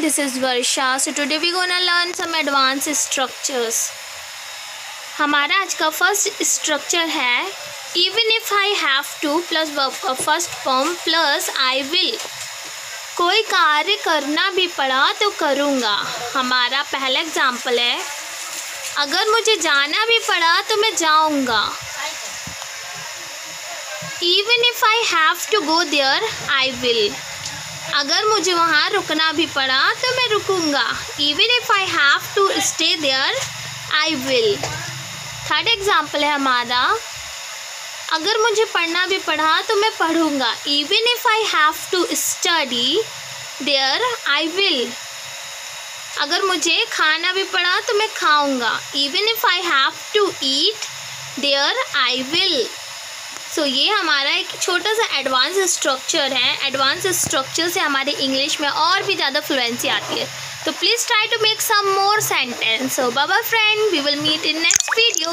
everyone this is Varsha. So, today we gonna learn some advanced structures. हमारा आज का first structure है even if I have to plus verb का first form plus I will कोई कार्य करना भी पड़ा तो करूँगा। हमारा पहला एग्ज़ाम्पल है, अगर मुझे जाना भी पड़ा तो मैं जाऊँगा। Even if I have to go there I will अगर मुझे वहाँ रुकना भी पड़ा तो मैं रुकूँगा। Even if I have to stay there I will third example है हमारा। अगर मुझे पढ़ना भी पड़ा तो मैं पढ़ूँगा। Even if I have to study there I will अगर मुझे खाना भी पड़ा तो मैं खाऊँगा। Even if I have to eat there I will so so, ये हमारा एक छोटा सा एडवांस स्ट्रक्चर है। एडवांस स्ट्रक्चर से हमारे इंग्लिश में और भी ज़्यादा फ्लुएंसी आती है। तो please try to make some more sentence so Baba friend we will meet in next video